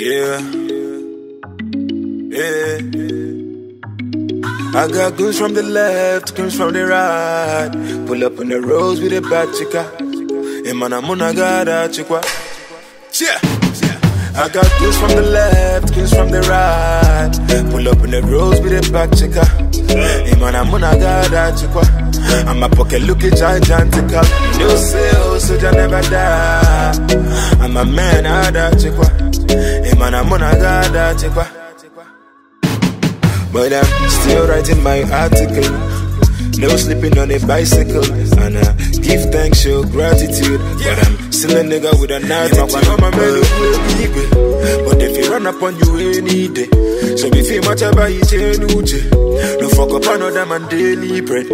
Yeah. Yeah. I got goons from the left, goons from the right. Pull up on the roads with a bad chica. Hey man, I'm on a gada chica. Yeah. I got goons from the left, goons from the right. Pull up on the roads with a bad chica. Hey man, I'm on a gada chica. I'm a pocket looking gigantical. No sales, so you never die. I'm a man, I da chica. Hey man, I'm on a gada chica. But I'm still writing my article. No sleeping on a bicycle. And I give thanks, show gratitude. But I'm still a nigga with an attitude. But if he run up on you any day, so if you much about you, no fuck up another man daily bread.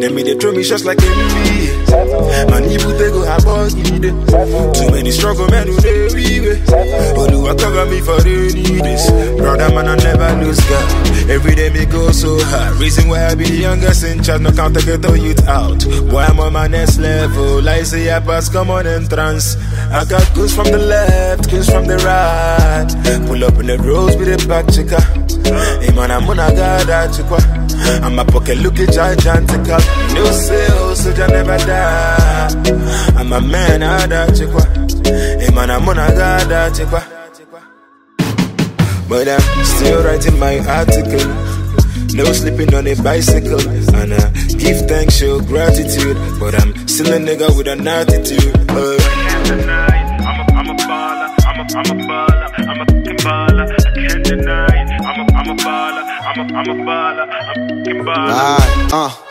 Then me they throw me shots like NBA. Man, you they go have all Too many struggle men who they leave But do I cover me for any days? Brother man, I never lose God. Every day me go so hard. Reason why I be the youngest in charge, no count to get the youth out. Boy, I'm on my next level. I say I pass, come on entrance. I got goons from the left, goons from the right. Pull up in the roads with a back chica. Hey man, I'm on a gada chica. I'm a pocket looking gigantical. No sales, so you never die. I'm a man, I da chica. Hey man, I'm on a gada chica. But I'm still writing my article. No sleeping on a bicycle. And I give thanks, show gratitude. But I'm still a nigga with an attitude. Uh. I'm a, I'm a baller, I'm a, I'm a baller, I'm a fucking baller. I can't deny it. I'm a, I'm a baller, I'm a, I'm a baller, I'm a fucking baller. Alright, uh.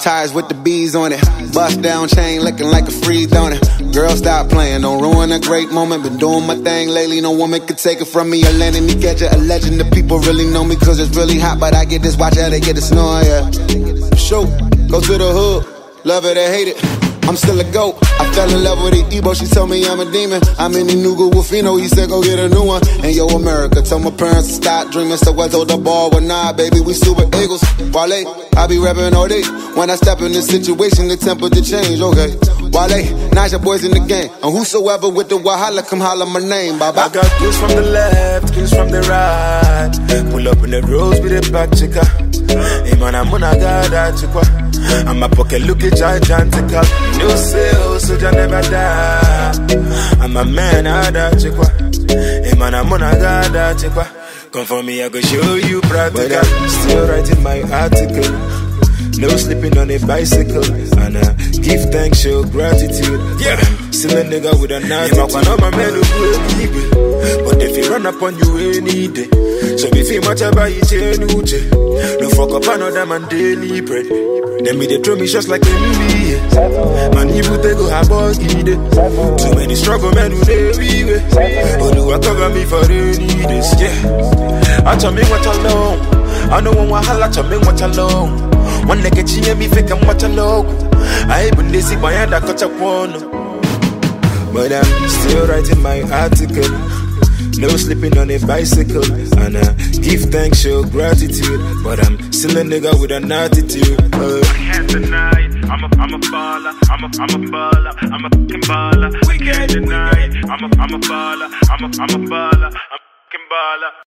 Tires with the bees on it. Bust down chain looking like a free donut. Girl, stop playing. Don't ruin a great moment. Been doing my thing lately. No woman could take it from me or letting me catch it. A legend. The people really know me cause it's really hot. But I get this watch out, they get the snore, yeah. Show, go to the hood. Love it or hate it. I'm still a goat. I fell in love with the Ebo, she told me I'm a demon. I'm in the Nuga Wafino, he said go get a new one. And yo, America, tell my parents to stop dreaming. So I told the ball, well, nah, baby, we super eagles. Wale, I be rapping all day. When I step in this situation, the temperature change, okay. Wale, your boys in the game. And whosoever with the Wahala, come holler my name, baba. I got goons from the left, goons from the right. Pull up in the roads with a back chica. Hey man, I'm on a gada chica. I'm a pocket looking gigantical. No sales, so you never die. I'm a man, I da chica. I'm on a gada chica. Come for me, I go show you practical. Still writing my article. No sleeping on a bicycle. And I give thanks, show gratitude. Yeah. Still a nigga with an attitude. I'm a man who will But if he run up on you any day. So if you much about you, no fuck up another man daily bread. Then me they throw me shots like NBA. Man, you they go have all Too many struggle men who they leave But do I cover me for any days? Yeah. I tell me what alone. I know one wahala, tell me what alone. One chinye me fake and what alone. I cut a one. But I'm still writing my article. No sleeping on a bicycle. And I give thanks, show gratitude. But I'm still a nigga with an attitude. Uh. can't deny. I'm a, I'm a baller, I'm a, I'm a baller, I'm a fucking baller. We can't deny. I'm a, I'm a baller, I'm a, I'm a baller, I'm a fucking baller.